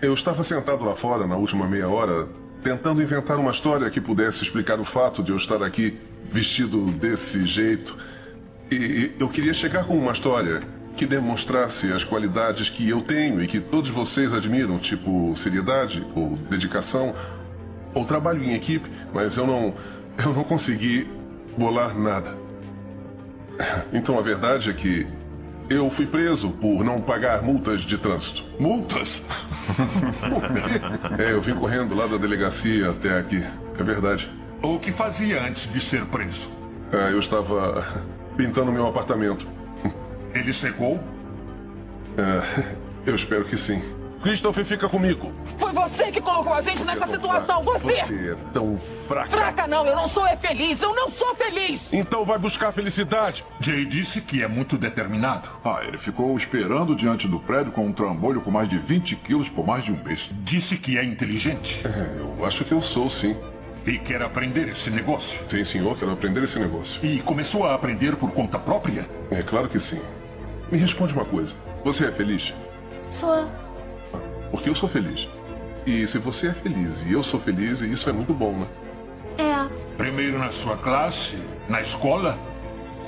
Eu estava sentado lá fora na última meia hora, tentando inventar uma história que pudesse explicar o fato de eu estar aqui vestido desse jeito. E eu queria chegar com uma história que demonstrasse as qualidades que eu tenho e que todos vocês admiram, tipo seriedade ou dedicação ou trabalho em equipe, mas eu não eu não consegui bolar nada. Então a verdade é que eu fui preso por não pagar multas de trânsito. Multas? é, eu vim correndo lá da delegacia até aqui. É verdade. O que fazia antes de ser preso? Ah, eu estava pintando meu apartamento. Ele secou? É, eu espero que sim. Christopher, fica comigo. Foi você que colocou a gente nessa situação, você! Você é tão fraca. Fraca não, eu não sou é feliz, eu não sou feliz! Então vai buscar felicidade. Jay disse que é muito determinado. Ah, ele ficou esperando diante do prédio com um trambolho com mais de 20 quilos por mais de um mês. Disse que é inteligente. É, eu acho que eu sou, sim. E quer aprender esse negócio? Sim, senhor, quero aprender esse negócio. E começou a aprender por conta própria? É claro que sim. Me responde uma coisa. Você é feliz? Sou. Porque eu sou feliz. E se você é feliz e eu sou feliz, isso é muito bom, né? É. Primeiro na sua classe, na escola?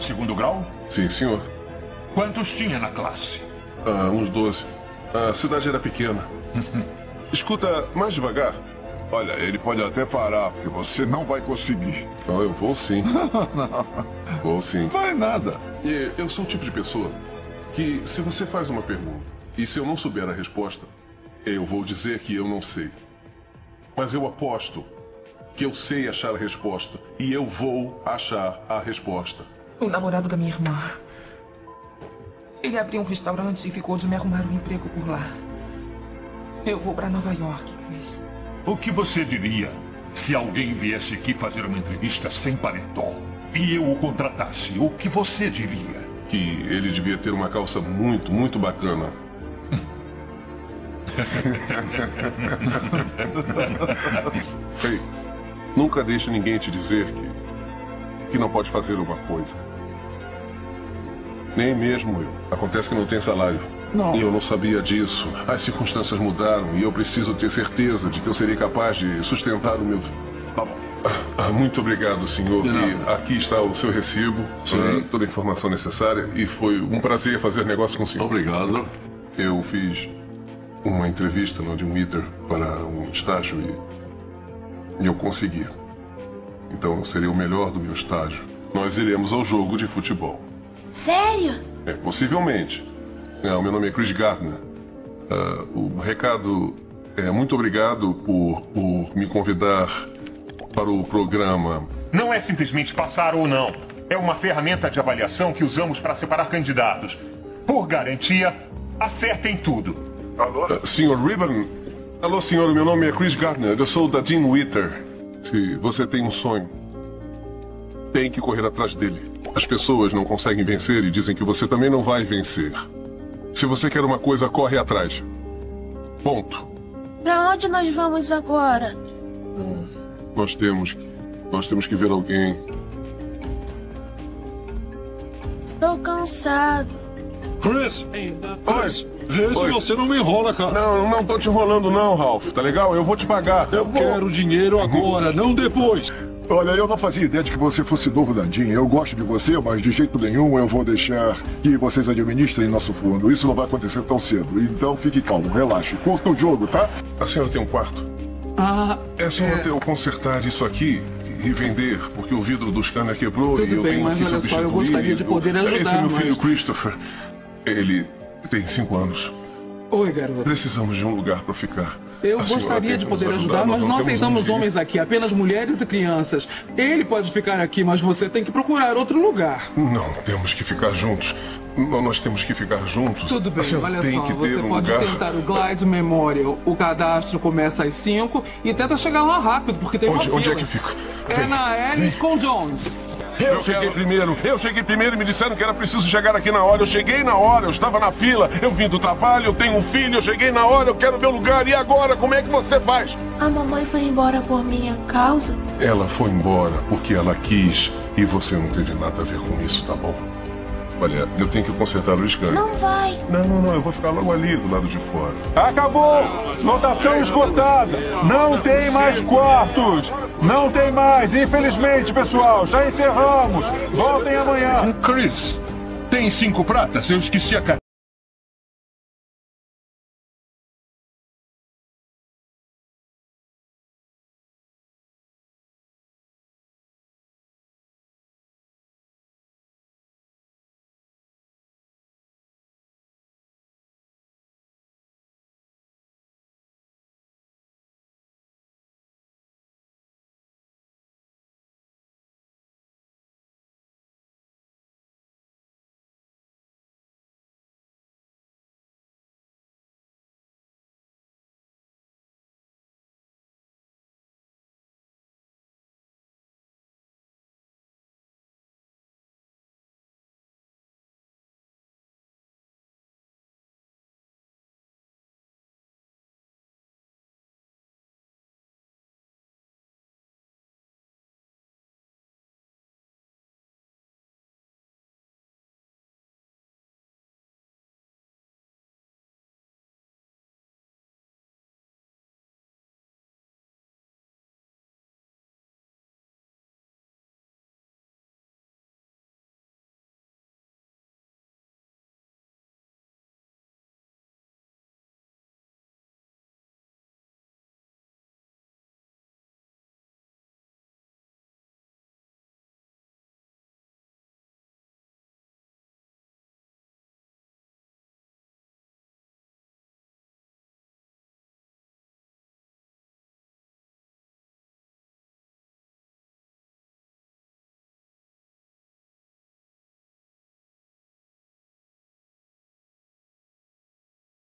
Segundo grau? Sim, senhor. Quantos tinha na classe? Ah, uns 12. A cidade era pequena. Escuta, mais devagar. Olha, ele pode até parar, porque você não vai conseguir. Oh, eu vou sim. não. Vou sim. Vai nada. E eu sou o tipo de pessoa que, se você faz uma pergunta e se eu não souber a resposta, eu vou dizer que eu não sei. Mas eu aposto que eu sei achar a resposta e eu vou achar a resposta. O namorado da minha irmã. Ele abriu um restaurante e ficou de me arrumar um emprego por lá. Eu vou para Nova York, Chris. O que você diria se alguém viesse aqui fazer uma entrevista sem paletó e eu o contratasse? O que você diria? Que ele devia ter uma calça muito, muito bacana. Ei, nunca deixe ninguém te dizer que, que não pode fazer uma coisa. Nem mesmo eu. Acontece que não tem salário. Não. E eu não sabia disso. As circunstâncias mudaram e eu preciso ter certeza de que eu serei capaz de sustentar o meu. Tá bom. Ah, muito obrigado, senhor. E aqui está o seu recibo, ah, toda a informação necessária. E foi um prazer fazer negócio com o senhor. Obrigado. Eu fiz uma entrevista no de um Meter para um estágio e, e eu consegui. Então eu serei o melhor do meu estágio. Nós iremos ao jogo de futebol. Sério? É, possivelmente. É, o meu nome é Chris Gardner. Ah, o recado é muito obrigado por, por me convidar para o programa. Não é simplesmente passar ou não. É uma ferramenta de avaliação que usamos para separar candidatos. Por garantia, acertem tudo. Alô? senhor Ribbon? Alô, senhor, meu nome é Chris Gardner. Eu sou da Dean Witter. Se você tem um sonho, tem que correr atrás dele. As pessoas não conseguem vencer e dizem que você também não vai vencer. Se você quer uma coisa, corre atrás. Ponto. Pra onde nós vamos agora? Nós temos que. Nós temos que ver alguém. Tô cansado. Chris! Chris! Vê se Oi. você não me enrola, cara. Não, não tô te enrolando não, Ralph. Tá legal? Eu vou te pagar. Eu quero dinheiro agora, não depois. Olha, eu não fazia ideia de que você fosse novo da DIN. Eu gosto de você, mas de jeito nenhum eu vou deixar que vocês administrem nosso fundo. Isso não vai acontecer tão cedo. Então fique calmo, relaxe. Curta o jogo, tá? A senhora tem um quarto? Ah, É só eu consertar isso aqui e vender, porque o vidro do scanner quebrou Tudo e eu bem, tenho mas que olha só, eu substituir. gostaria de poder ajudar, Esse é meu mas- filho Christopher. Ele tem cinco anos. oi, garoto. Precisamos de um lugar para ficar. Eu A gostaria de poder ajudar, nós mas não aceitamos homens aqui, apenas mulheres e crianças. Ele pode ficar aqui, mas você tem que procurar outro lugar. Não, temos que ficar juntos. Nós temos que ficar juntos. Tudo bem, A senhora olha só, você um pode lugar. tentar o Glide Memorial. O cadastro começa às 5 e tenta chegar lá rápido, porque tem Onde, uma onde é fila. que fica? É na Ellis com Jones. Eu cheguei primeiro, eu cheguei primeiro e me disseram que era preciso chegar aqui na hora. Eu cheguei na hora, eu estava na fila, eu vim do trabalho, eu tenho um filho, eu cheguei na hora, eu quero meu lugar. E agora, como é que você faz? A mamãe foi embora por minha causa? Ela foi embora porque ela quis e você não teve nada a ver com isso, tá bom? Olha, eu tenho que consertar o scanner. Não vai. Não, não, não, eu vou ficar logo ali, do lado de fora. Acabou! Lotação esgotada! Não tem mais quartos! Não tem mais, infelizmente, pessoal. Já encerramos. Voltem amanhã. Chris, tem cinco pratas? Eu esqueci a